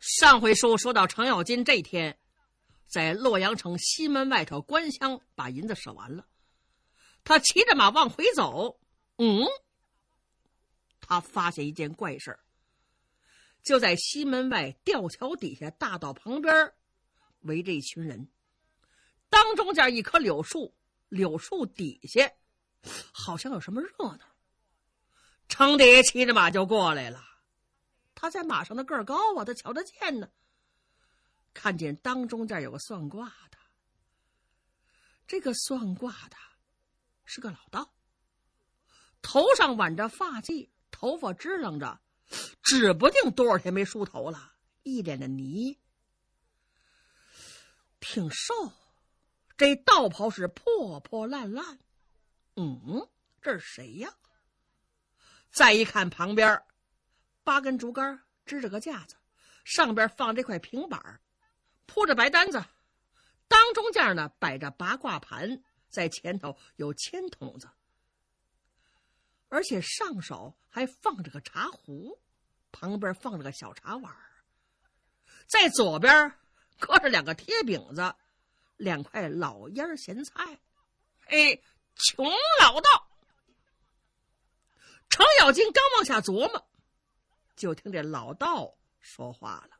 上回书说到程咬金这天，在洛阳城西门外头关厢把银子舍完了，他骑着马往回走，嗯，他发现一件怪事就在西门外吊桥底下大道旁边，围着一群人，当中间一棵柳树，柳树底下好像有什么热闹。程蝶骑着马就过来了。他在马上的个儿高啊，他瞧得见呢。看见当中间有个算卦的，这个算卦的是个老道，头上挽着发髻，头发支棱着，指不定多少天没梳头了，一脸的泥，挺瘦。这道袍是破破烂烂，嗯，这是谁呀？再一看旁边。八根竹竿支着个架子，上边放这块平板铺着白单子，当中间呢摆着八卦盘，在前头有铅筒子，而且上手还放着个茶壶，旁边放着个小茶碗在左边搁着两个贴饼子，两块老腌咸菜。哎，穷老道！程咬金刚往下琢磨。就听这老道说话了：“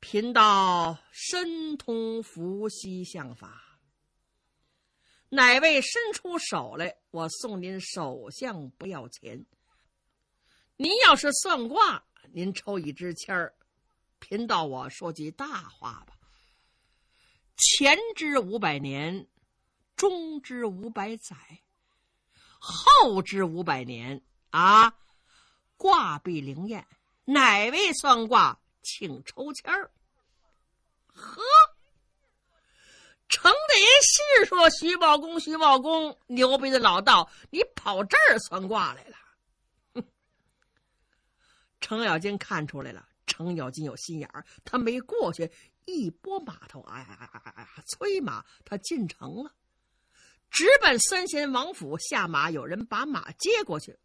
贫道身通伏羲相法，哪位伸出手来，我送您手相不要钱。您要是算卦，您抽一支签儿。贫道我说句大话吧：前知五百年，中知五百载，后知五百年啊！”卦必灵验，哪位算卦，请抽签儿。呵，程爷是说：“徐茂公，徐茂公，牛逼的老道，你跑这儿算卦来了。”哼，程咬金看出来了，程咬金有心眼儿，他没过去，一拨马头，哎哎哎哎哎，催马，他进城了，直奔三贤王府下马，有人把马接过去，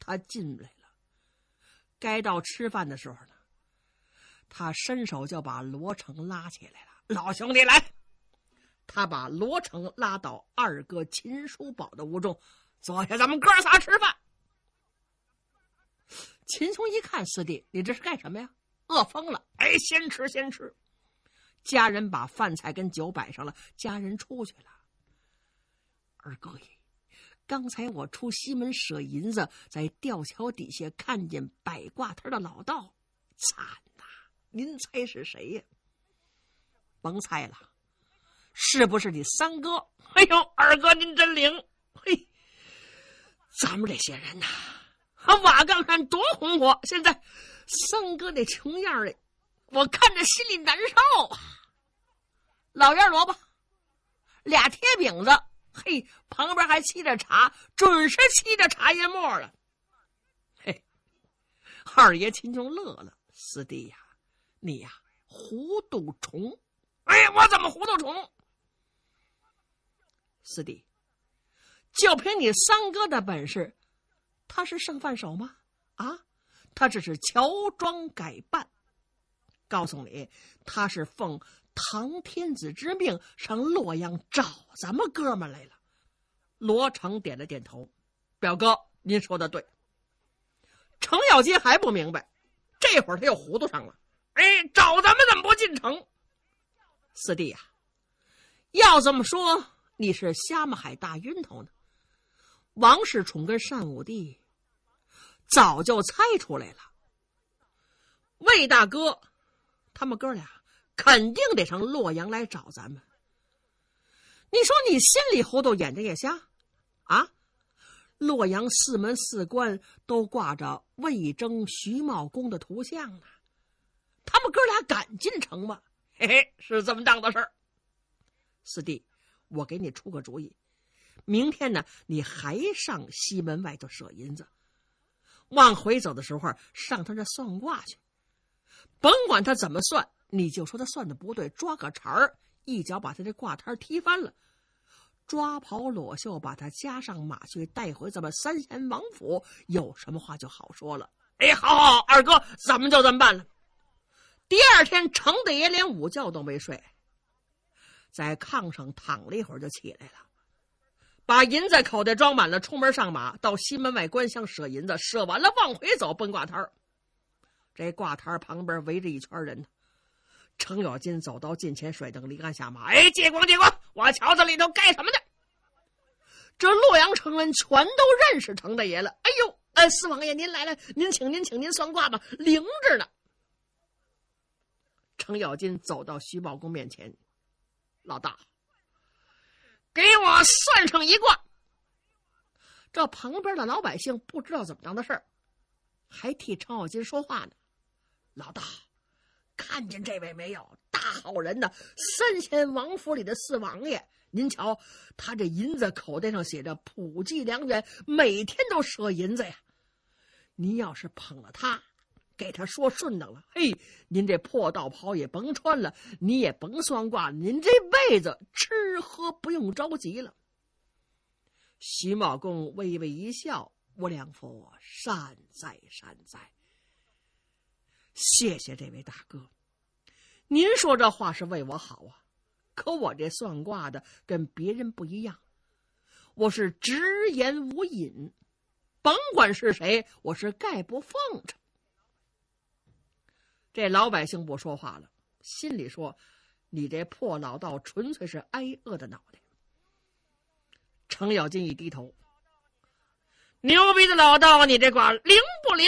他进来。该到吃饭的时候了，他伸手就把罗成拉起来了。老兄弟来，他把罗成拉到二哥秦叔宝的屋中，坐下，咱们哥仨吃饭。秦琼一看四弟，你这是干什么呀？饿疯了？哎，先吃先吃。家人把饭菜跟酒摆上了，家人出去了。二哥爷。刚才我出西门舍银子，在吊桥底下看见摆挂摊的老道，惨呐！您猜是谁呀？甭猜了，是不是你三哥？哎呦，二哥您真灵！嘿，咱们这些人呐，瓦岗山多红火，现在三哥那穷样的，我看着心里难受啊！老烟萝卜，俩铁饼子。嘿，旁边还沏着茶，准是沏着茶叶沫了。嘿，二爷秦琼乐了，四弟呀，你呀糊涂虫！哎呀，我怎么糊涂虫？四弟，就凭你三哥的本事，他是剩饭手吗？啊，他只是乔装改扮。告诉你，他是奉。唐天子之命上洛阳找咱们哥们来了。罗成点了点头，表哥，您说的对。程咬金还不明白，这会儿他又糊涂上了。哎，找咱们怎么不进城？四弟呀，要这么说，你是瞎么海大晕头呢？王世充跟单武帝早就猜出来了。魏大哥，他们哥俩。肯定得上洛阳来找咱们。你说你心里糊涂，眼睛也瞎，啊？洛阳四门四关都挂着魏征、徐茂公的图像呢，他们哥俩敢进城吗？嘿嘿，是这么档子事儿。四弟，我给你出个主意，明天呢，你还上西门外头舍银子，往回走的时候上他这算卦去，甭管他怎么算。你就说他算的不对，抓个茬儿，一脚把他这挂摊踢翻了，抓袍裸袖，把他加上马去带回咱们三贤王府，有什么话就好说了。哎，好好，二哥，咱们就这么办了。第二天，程大爷连午觉都没睡，在炕上躺了一会儿就起来了，把银子口袋装满了，出门上马，到西门外观乡舍银子，舍完了往回走，奔挂摊儿。这挂摊旁边围着一圈人呢。程咬金走到近前，甩蹬离鞍下马，哎，借光借光，我瞧这里头干什么的？这洛阳城人全都认识程大爷了。哎呦，哎，四王爷您来了，您请您请您算卦吧，灵着呢。程咬金走到徐茂公面前，老大，给我算上一卦。这旁边的老百姓不知道怎么样的事儿，还替程咬金说话呢。老大，看见这位没有？大好人呢，三贤王府里的四王爷。您瞧，他这银子口袋上写着“普济良缘”，每天都赊银子呀。您要是捧了他，给他说顺当了，嘿，您这破道袍也甭穿了，你也甭算卦，您这辈子吃喝不用着急了。徐茂公微微一笑：“无良佛，善哉善哉，谢谢这位大哥。您说这话是为我好啊。”可我这算卦的跟别人不一样，我是直言无隐，甭管是谁，我是概不奉承。这老百姓不说话了，心里说：“你这破老道，纯粹是挨饿的脑袋。”程咬金一低头：“牛逼的老道，你这卦灵不灵？”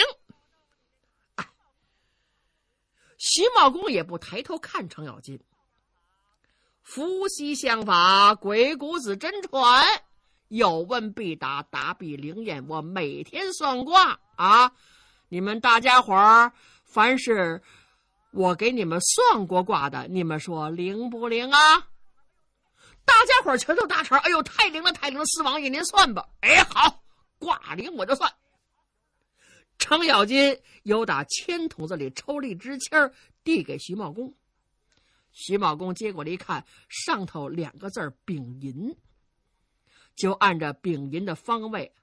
徐茂公也不抬头看程咬金。伏羲相法，鬼谷子真传，有问必答，答必灵验。我每天算卦啊，你们大家伙儿，凡是我给你们算过卦的，你们说灵不灵啊？大家伙儿全都搭茬哎呦，太灵了，太灵了！四王爷您算吧。哎，好，卦灵我就算。程咬金又打签筒子里抽了一支签递给徐茂公。徐茂公接过来一看，上头两个字儿“丙寅”，就按着丙寅的方位，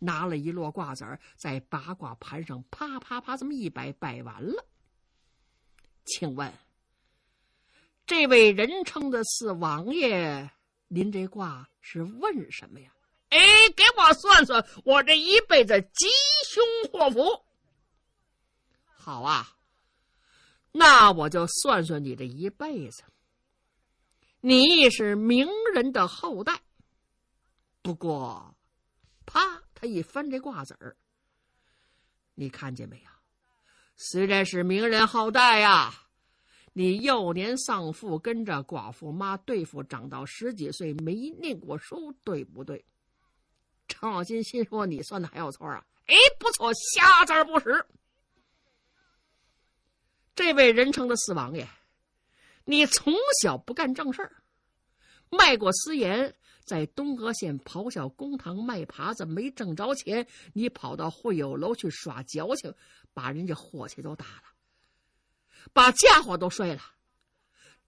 拿了一摞卦子儿，在八卦盘上啪啪啪这么一摆，摆完了。请问，这位人称的四王爷，您这卦是问什么呀？哎，给我算算，我这一辈子吉凶祸福。好啊。那我就算算你这一辈子，你是名人的后代。不过，啪，他一翻这卦子儿，你看见没有？虽然是名人后代呀，你幼年丧父，跟着寡妇妈对付，长到十几岁没念过书，对不对？程咬金心说：“你算的还有错啊？哎，不错，瞎子不识。”这位人称的四王爷，你从小不干正事儿，卖过私盐，在东河县咆哮公堂卖耙子，没挣着钱，你跑到会友楼去耍矫情，把人家伙计都打了，把家伙都摔了。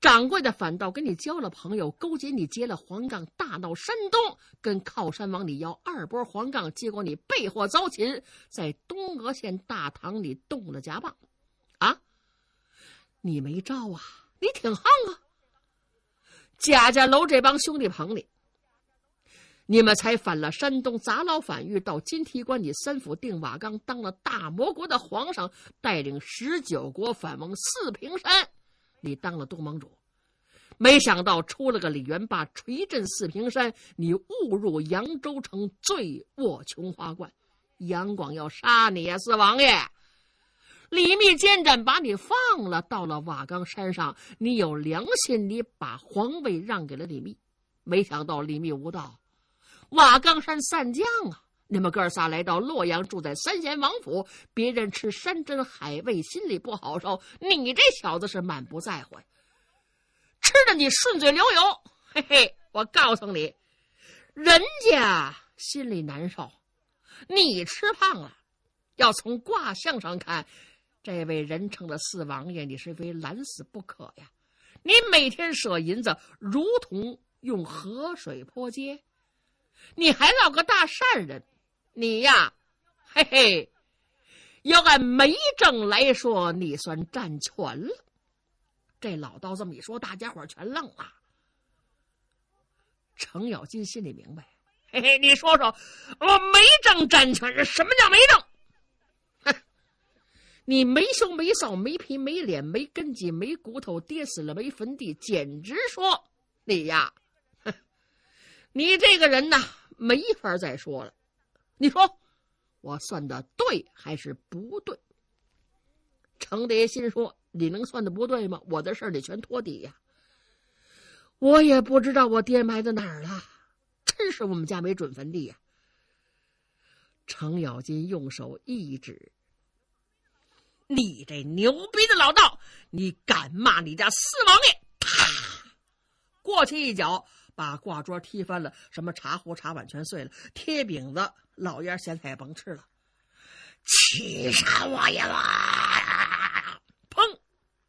掌柜的反倒跟你交了朋友，勾结你结了黄杠，大闹山东，跟靠山往里要二波黄杠，结果你被祸遭擒，在东阿县大堂里动了家棒，啊！你没招啊！你挺横啊！贾家楼这帮兄弟棚里，你们才反了山东，砸牢反狱，到金提关，你三府定瓦岗，当了大魔国的皇上，带领十九国反蒙四平山，你当了东盟主。没想到出了个李元霸，锤震四平山，你误入扬州城，醉卧琼花观，杨广要杀你呀，四王爷！李密奸斩，把你放了。到了瓦岗山上，你有良心，你把皇位让给了李密。没想到李密无道，瓦岗山散将啊！你们哥仨来到洛阳，住在三贤王府，别人吃山珍海味，心里不好受。你这小子是满不在乎，吃的你顺嘴流油。嘿嘿，我告诉你，人家心里难受，你吃胖了。要从卦象上看。这位人称的四王爷，你是非懒死不可呀！你每天舍银子，如同用河水泼街，你还落个大善人，你呀，嘿嘿，要按媒证来说，你算占全了。这老道这么一说，大家伙全愣了。程咬金心里明白，嘿嘿，你说说，我没证占全，什么叫没证？哼，你没羞没臊没皮没脸没根基没骨头，跌死了没坟地，简直说你呀，你这个人呐，没法再说了。你说我算的对还是不对？程蝶心说。你能算的不对吗？我的事儿你全托底呀！我也不知道我爹埋在哪儿了，真是我们家没准坟地呀。程咬金用手一指：“你这牛逼的老道，你敢骂你家四王爷？”啪，过去一脚把挂桌踢翻了，什么茶壶茶碗全碎了，贴饼子老爷咸菜也甭吃了。气煞我也哇！砰！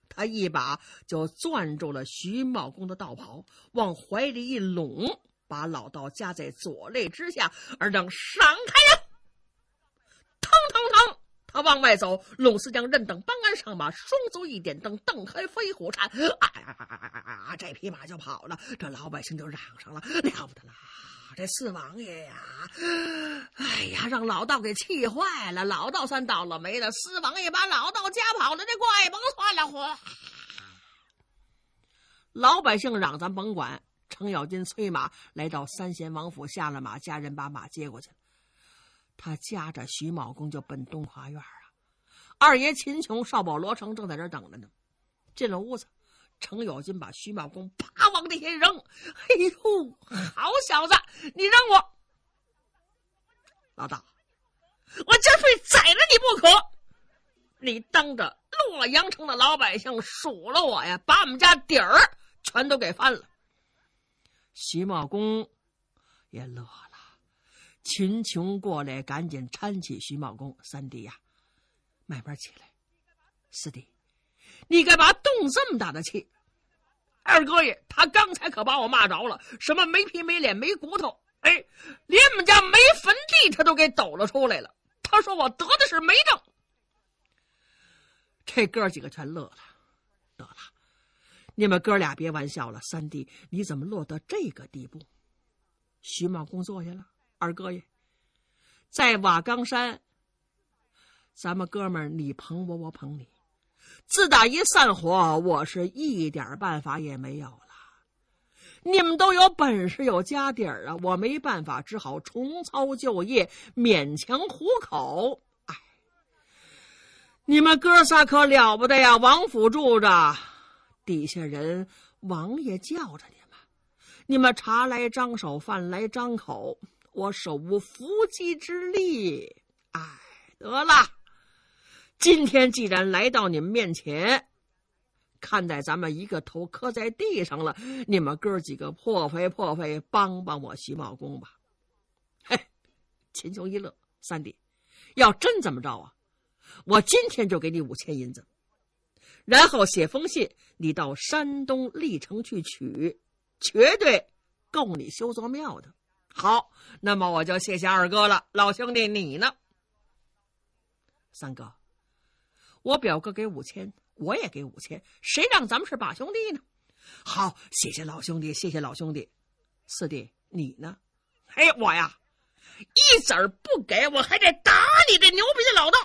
他一把就攥住了徐茂公的道袍，往怀里一拢，把老道夹在左肋之下，而等闪开了。往外走。龙四将任等帮鞍上马，双足一点蹬，蹬开飞虎铲，啊啊啊啊啊！这匹马就跑了。这老百姓就嚷上了：了不得了！这四王爷呀，哎呀，让老道给气坏了。老道算倒了霉了，四王爷把老道夹跑了，这怪甭算了。嚯！老百姓嚷，咱甭管。程咬金催马来到三贤王府，下了马，家人把马接过去了。他夹着徐茂公就奔东华院啊。二爷秦琼、少保罗成正在这等着呢。进了屋子。程咬金把徐茂公啪往地下扔，哎呦，好小子，你扔我！老大，我今非宰了你不可！你当着洛阳城的老百姓数落我呀，把我们家底儿全都给翻了。徐茂公也乐了。秦琼过来，赶紧搀起徐茂公：“三弟呀，慢慢起来。四弟。”你干嘛动这么大的气？二哥爷，他刚才可把我骂着了，什么没皮没脸没骨头，哎，连我们家没坟地他都给抖了出来了。他说我得的是没证。这哥几个全乐了，得了，你们哥俩别玩笑了。三弟，你怎么落到这个地步？徐茂公坐下了，二哥爷，在瓦岗山，咱们哥们儿你捧我，我捧你。自打一散伙，我是一点办法也没有了。你们都有本事有家底儿啊，我没办法，只好重操旧业，勉强糊口。哎，你们哥仨可了不得呀！王府住着，底下人王爷叫着你们，你们茶来张手，饭来张口，我手无缚鸡之力。哎，得了。今天既然来到你们面前，看在咱们一个头磕在地上了，你们哥几个破费破费帮帮我徐茂公吧。嘿，秦琼一乐，三弟，要真怎么着啊，我今天就给你五千银子，然后写封信，你到山东历城去取，绝对够你修座庙的。好，那么我就谢谢二哥了，老兄弟你呢？三哥。我表哥给五千，我也给五千，谁让咱们是把兄弟呢？好，谢谢老兄弟，谢谢老兄弟。四弟，你呢？哎，我呀，一子儿不给我，还得打你这牛逼的老道。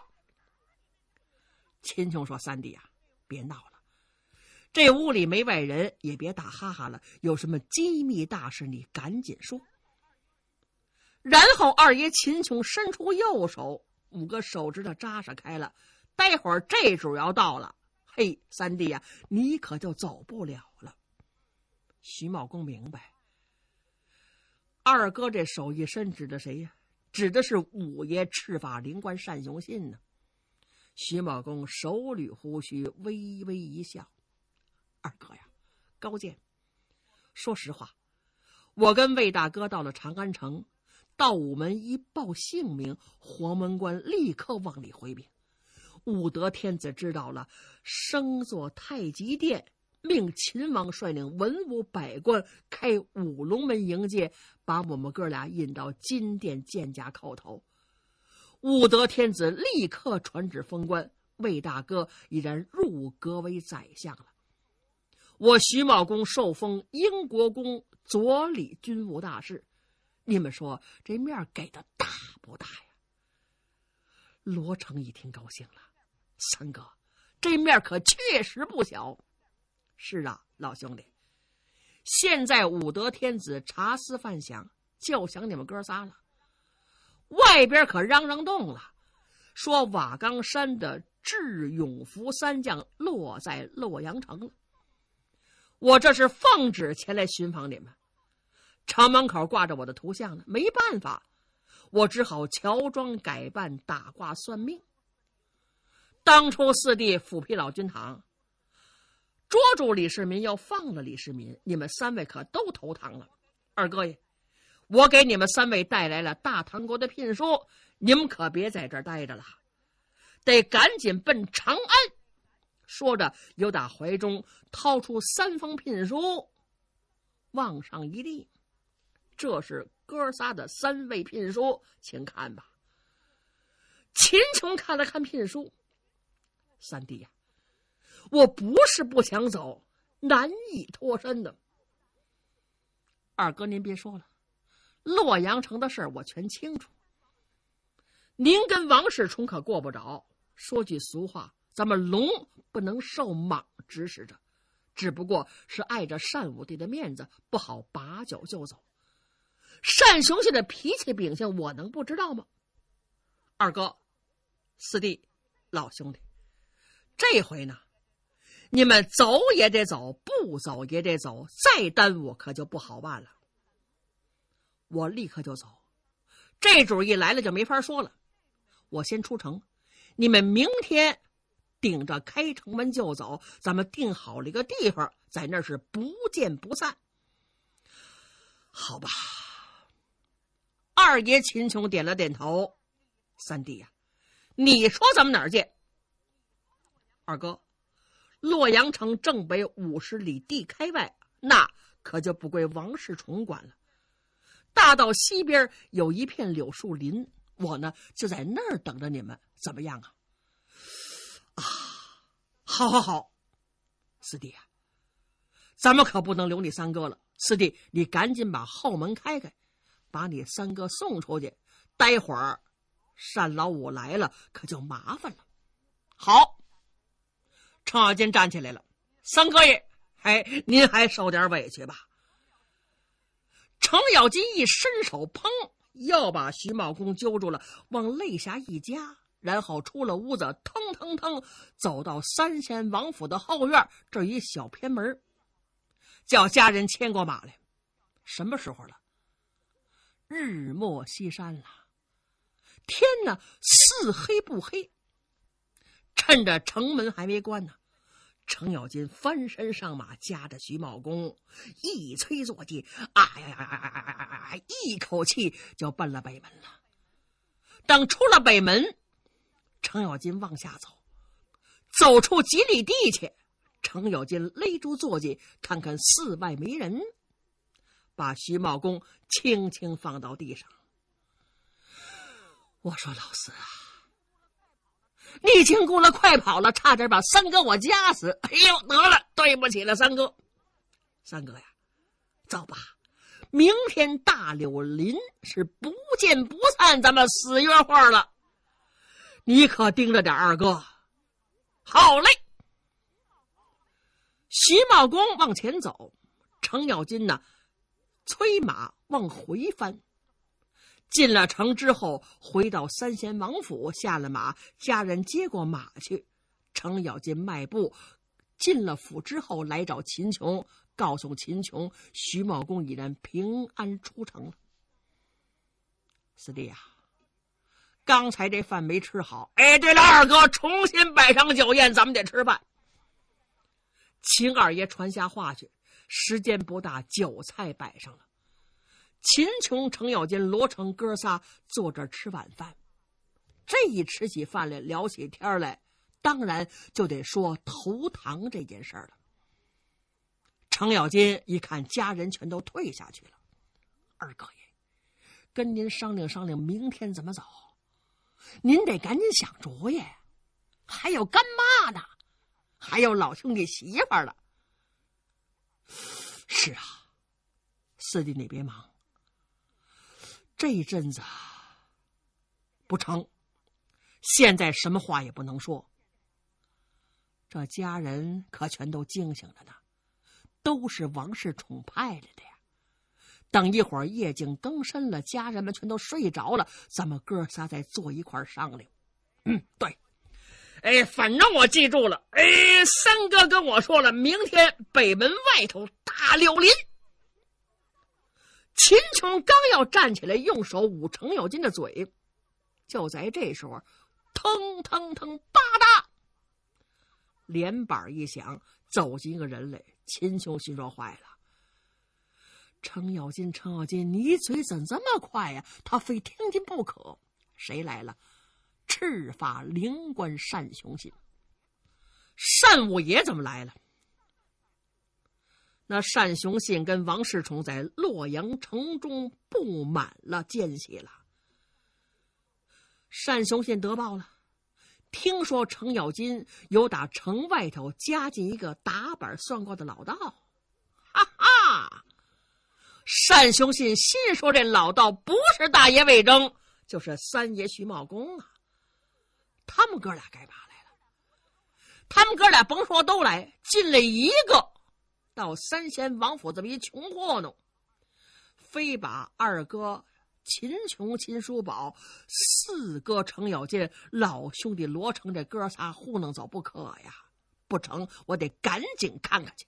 秦琼说：“三弟啊，别闹了，这屋里没外人，也别打哈哈了。有什么机密大事，你赶紧说。”然后二爷秦琼伸出右手，五个手指头扎实开了。待会儿这主要到了，嘿，三弟呀，你可就走不了了。徐茂公明白，二哥这手一伸，指的谁呀？指的是五爷赤发灵官单雄信呢。徐茂公手捋胡须，微微一笑：“二哥呀，高见。说实话，我跟魏大哥到了长安城，到午门一报姓名，黄门官立刻往里回禀。”武德天子知道了，升做太极殿，命秦王率领文武百官开五龙门迎接，把我们哥俩引到金殿见驾叩头。武德天子立刻传旨封官，魏大哥已然入阁为宰相了。我徐茂公受封英国公左理军务大事，你们说这面给的大不大呀？罗成一听高兴了，三哥，这面可确实不小。是啊，老兄弟，现在武德天子茶思饭想，就想你们哥仨了。外边可嚷嚷动了，说瓦岗山的智勇福三将落在洛阳城了。我这是奉旨前来寻访你们，城门口挂着我的图像呢，没办法，我只好乔装改扮，打卦算命。当初四弟斧劈老君堂，捉住李世民，又放了李世民，你们三位可都投唐了。二哥爷，我给你们三位带来了大唐国的聘书，你们可别在这儿待着了，得赶紧奔长安。说着，又打怀中掏出三封聘书，往上一立。这是哥仨的三位聘书，请看吧。秦琼看了看聘书，三弟呀，我不是不想走，难以脱身的。二哥，您别说了，洛阳城的事儿我全清楚。您跟王世充可过不着。说句俗话。咱们龙不能受蟒指使着，只不过是碍着单武帝的面子，不好拔脚就走。单雄信的脾气秉性，我能不知道吗？二哥、四弟、老兄弟，这回呢，你们走也得走，不走也得走，再耽误可就不好办了。我立刻就走，这主意来了就没法说了。我先出城，你们明天。顶着开城门就走，咱们定好了一个地方，在那是不见不散。好吧，二爷秦琼点了点头。三弟呀，你说咱们哪儿见？二哥，洛阳城正北五十里地开外，那可就不归王世充管了。大道西边有一片柳树林，我呢就在那儿等着你们，怎么样啊？啊，好，好，好，四弟啊，咱们可不能留你三哥了。四弟，你赶紧把后门开开，把你三哥送出去。待会儿单老五来了，可就麻烦了。好，程咬金站起来了。三哥爷，哎，您还受点委屈吧？程咬金一伸手，砰，又把徐茂公揪住了，往肋下一夹。然后出了屋子，腾腾腾走到三贤王府的后院，这一小偏门，叫家人牵过马来。什么时候了？日没西山了，天呢似黑不黑。趁着城门还没关呢，程咬金翻身上马，夹着徐茂公，一催坐骑，啊呀呀呀呀呀呀呀！一口气就奔了北门了。等出了北门。程咬金往下走，走出几里地去，程咬金勒住坐骑，看看寺外没人，把徐茂公轻轻放到地上。我说：“老四啊，你经过了，快跑了，差点把三哥我夹死。哎呦，得了，对不起了，三哥。三哥呀，走吧，明天大柳林是不见不散，咱们死约会了。”你可盯着点，二哥。好嘞。徐茂公往前走，程咬金呢，催马往回翻。进了城之后，回到三贤王府，下了马，家人接过马去。程咬金迈步进了府之后，来找秦琼，告诉秦琼，徐茂公已然平安出城了。四弟呀。刚才这饭没吃好，哎，对了，二哥，重新摆上酒宴，咱们得吃饭。秦二爷传下话去，时间不大，酒菜摆上了。秦琼、程咬金、罗成哥仨坐这吃晚饭。这一吃起饭来，聊起天来，当然就得说投唐这件事了。程咬金一看家人全都退下去了，二哥爷，跟您商量商量，明天怎么走。您得赶紧想主意，还有干妈呢，还有老兄弟媳妇儿了。是啊，四弟你别忙，这一阵子不成，现在什么话也不能说。这家人可全都惊醒着呢，都是王世宠派来的呀。等一会儿夜景更深了，家人们全都睡着了，咱们哥仨再坐一块商量。嗯，对。哎，反正我记住了。哎，三哥跟我说了，明天北门外头大柳林。秦琼刚要站起来，用手捂程咬金的嘴，就在这时候，腾腾腾，吧嗒，连板一响，走进一个人来。秦琼心说：坏了。程咬金，程咬金，你嘴怎这么快呀？他非听听不可。谁来了？赤发灵官单雄信。单五爷怎么来了？那单雄信跟王世充在洛阳城中布满了奸细了。单雄信得报了，听说程咬金有打城外头加进一个打板算卦的老道，哈哈。单雄信心说：“这老道不是大爷魏征，就是三爷徐茂公啊！他们哥俩干嘛来了？他们哥俩甭说都来，进来一个到三贤王府这么一穷货弄，非把二哥秦琼、秦叔宝、四哥程咬金、老兄弟罗成这哥仨糊弄走不可呀！不成，我得赶紧看看去。”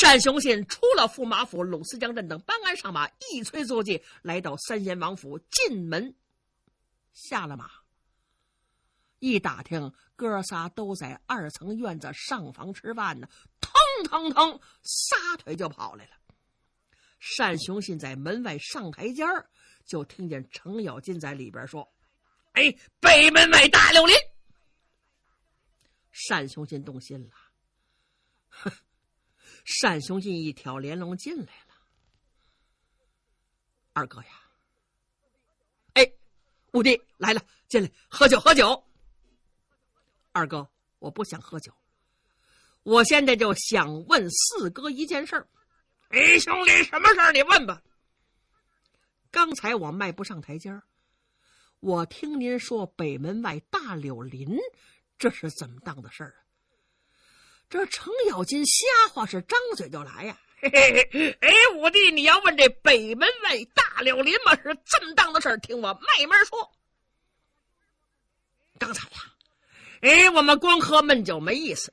单雄信出了驸马府，鲁思江镇等搬鞍上马，一催坐骑，来到三贤王府，进门下了马。一打听，哥仨都在二层院子上房吃饭呢，腾腾腾，撒腿就跑来了。单雄信在门外上台阶儿，就听见程咬金在里边说：“哎，北门外大柳林。”单雄信动心了，哼。单雄信一挑帘笼进来了，二哥呀，哎，五弟来了，进来喝酒喝酒。二哥，我不想喝酒，我现在就想问四哥一件事儿。哎，兄弟，什么事儿？你问吧。刚才我迈不上台阶儿，我听您说北门外大柳林，这是怎么当的事儿啊？这程咬金瞎话是张嘴就来呀！嘿嘿嘿，哎，五弟，你要问这北门外大柳林嘛，是这么当的事儿，听我慢慢说。刚才呀，哎，我们光喝闷酒没意思。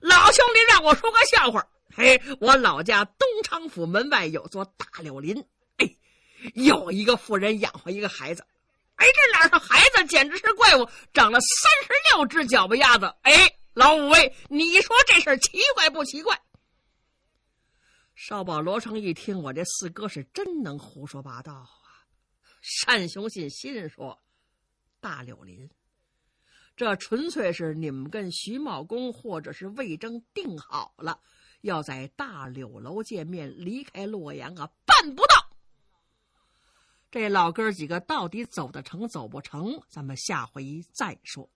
老兄弟让我说个笑话。嘿，我老家东昌府门外有座大柳林，哎，有一个妇人养活一个孩子，哎，这哪是孩子，简直是怪物，长了三十六只脚巴丫子，哎。老五位，你说这事奇怪不奇怪？少保罗成一听，我这四哥是真能胡说八道啊！单雄信心说：“大柳林，这纯粹是你们跟徐茂公或者是魏征定好了，要在大柳楼见面，离开洛阳啊，办不到。这老哥几个到底走得成走不成？咱们下回再说。”